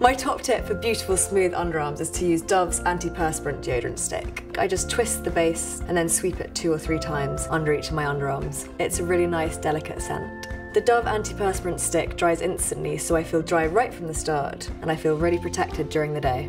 My top tip for beautiful smooth underarms is to use Dove's antiperspirant deodorant stick. I just twist the base and then sweep it two or three times under each of my underarms. It's a really nice delicate scent. The Dove antiperspirant stick dries instantly so I feel dry right from the start and I feel really protected during the day.